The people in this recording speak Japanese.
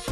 ♪